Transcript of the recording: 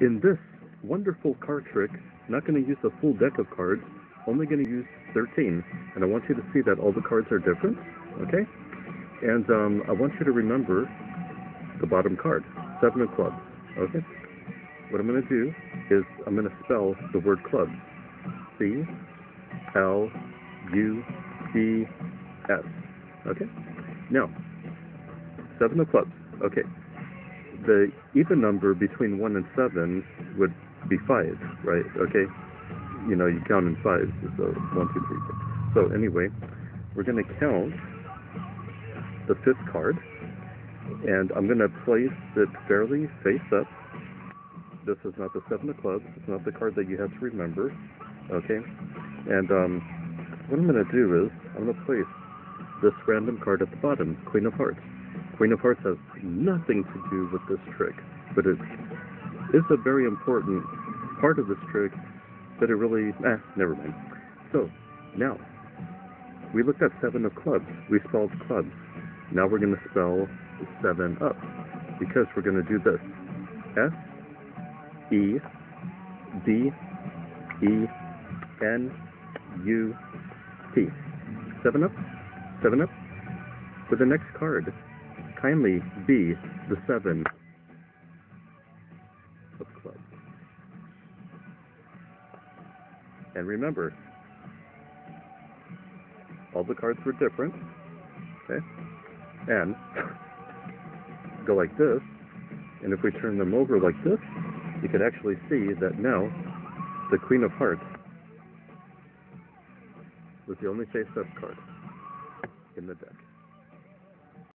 In this wonderful card trick, not going to use a full deck of cards, only going to use 13. And I want you to see that all the cards are different, okay? And um, I want you to remember the bottom card, Seven of Clubs, okay? What I'm going to do is I'm going to spell the word clubs. C L U B S. Okay? Now, seven of clubs. Okay. The even number between one and seven would be five, right? Okay. You know, you count in fives. So one, two, three, four. So anyway, we're going to count the fifth card, and I'm going to place it fairly face up. This is not the seven of clubs. It's not the card that you have to remember. Okay. And um, what I'm going to do is I'm going to place this random card at the bottom, Queen of Hearts. Queen of Hearts has nothing to do with this trick, but it is a very important part of this trick, but it really, eh, never mind. So, now, we looked at seven of clubs. We spelled clubs. Now we're going to spell seven up, because we're going to do this. S, E, D, E, N, U, T. Seven up? Seven up? For the next card, kindly be the seven of clubs. And remember, all the cards were different, okay? And go like this, and if we turn them over like this, you can actually see that now the Queen of Hearts was the only face-up card in the deck.